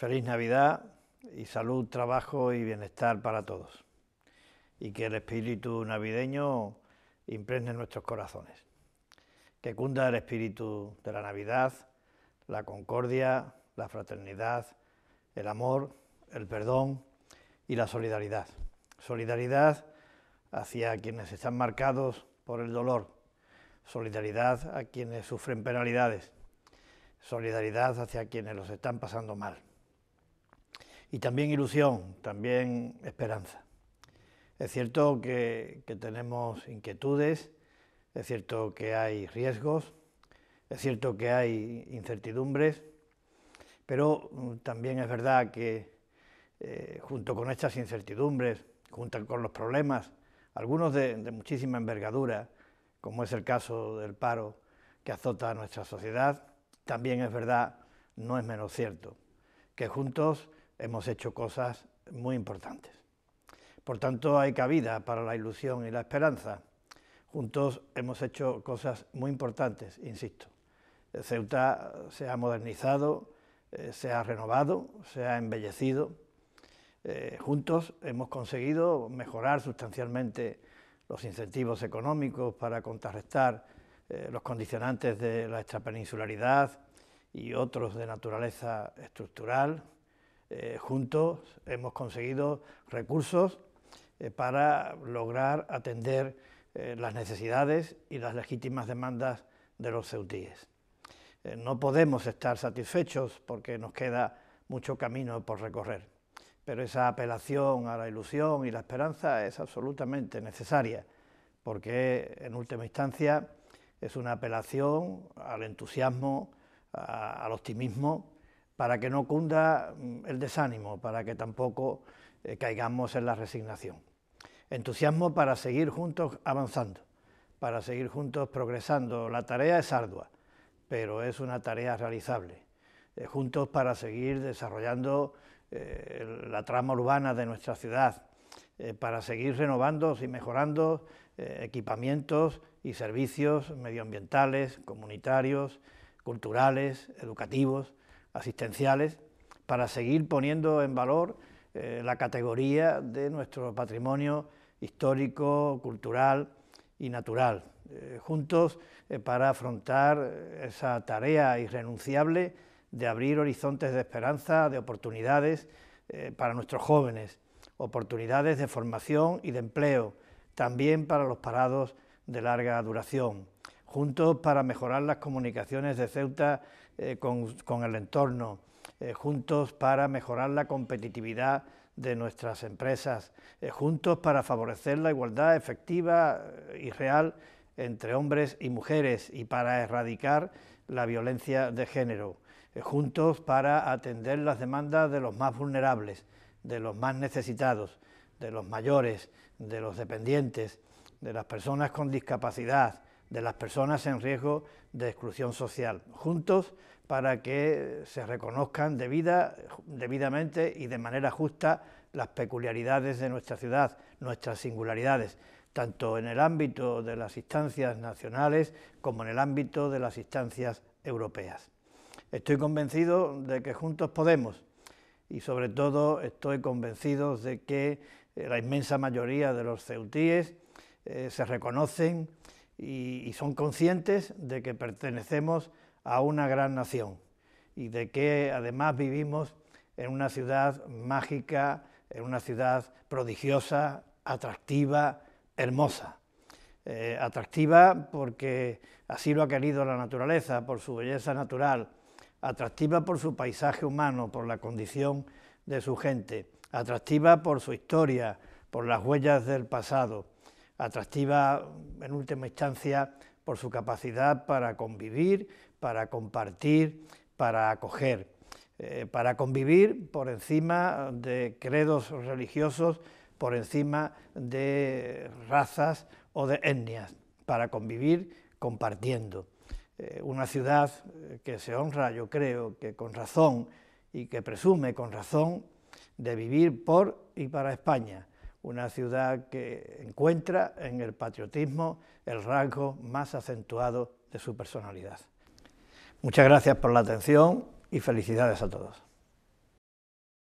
Feliz Navidad y salud, trabajo y bienestar para todos. Y que el espíritu navideño impregne nuestros corazones. Que cunda el espíritu de la Navidad, la concordia, la fraternidad, el amor, el perdón y la solidaridad. Solidaridad hacia quienes están marcados por el dolor, solidaridad a quienes sufren penalidades, solidaridad hacia quienes los están pasando mal. Y también ilusión, también esperanza. Es cierto que, tenemos inquietudes, es cierto que hay riesgos, es cierto que hay incertidumbres, pero mm, también es verdad que eh, junto con estas incertidumbres, junto con los problemas, algunos de, muchísima envergadura, como es el caso del paro que azota a nuestra sociedad, también es verdad, no es menos cierto, que juntos hemos hecho cosas muy importantes. Por tanto, hay cabida para la ilusión y la esperanza. Juntos hemos hecho cosas muy importantes, insisto. Ceuta se ha modernizado, eh, se ha renovado, se ha embellecido, eh, juntos hemos conseguido mejorar sustancialmente los incentivos económicos para contrarrestar eh, los condicionantes de la extrapeninsularidad y otros de naturaleza estructural. Eh, juntos hemos conseguido recursos para lograr atender las necesidades y las legítimas demandas de los ceutíes. no podemos estar satisfechos porque nos queda mucho camino por recorrer pero esa apelación a la ilusión y la esperanza es absolutamente necesaria, porque en última instancia es una apelación al entusiasmo, al optimismo, para que no cunda mm, el desánimo, para que tampoco eh, caigamos en la resignación. Entusiasmo para seguir juntos avanzando, para seguir juntos progresando. La tarea es ardua, pero es una tarea realizable. Eh, juntos para seguir desarrollando eh, la trama urbana de nuestra ciudad, para seguir renovando y mejorando equipamientos y servicios medioambientales, comunitarios, culturales, educativos, asistenciales, para seguir poniendo en valor la categoría de nuestro patrimonio histórico, cultural y natural, juntos para afrontar esa tarea irrenunciable de abrir horizontes de esperanza, de oportunidades eh, para nuestros jóvenes, oportunidades de formación y de empleo, también para los parados de larga duración, juntos para mejorar las comunicaciones de Ceuta eh, con, el entorno, eh, juntos para mejorar la competitividad de nuestras empresas, juntos para favorecer la igualdad efectiva y real entre hombres y mujeres y para erradicar la violencia de género. Eh, juntos para atender las demandas de los más vulnerables, de los más necesitados, de los mayores, de los dependientes, de las personas con discapacidad, de las personas en riesgo de exclusión social, juntos para que se reconozcan debidamente y de manera justa las peculiaridades de nuestra ciudad, nuestras singularidades, tanto en el ámbito de las instancias nacionales como en el ámbito de las instancias europeas. Estoy convencido de que juntos podemos y sobre todo estoy convencido de que eh, la inmensa mayoría de los ceutíes eh, se reconocen y, son conscientes de que pertenecemos a una gran nación y de que además vivimos en una ciudad mágica, en una ciudad prodigiosa, atractiva, hermosa. Eh, atractiva porque así lo ha querido la naturaleza, por su belleza natural, atractiva por su paisaje humano, por la condición de su gente, atractiva por su historia, por las huellas del pasado, atractiva en última instancia por su capacidad para convivir, para compartir, para acoger, eh, para convivir por encima de credos religiosos, por encima de razas o de etnias, para convivir compartiendo. Eh, una ciudad eh, que se honra, yo creo, que con razón y que presume con razón de vivir por y para España, una ciudad que encuentra en el patriotismo el rasgo más acentuado de su personalidad. Muchas gracias por la atención y felicidades a todos.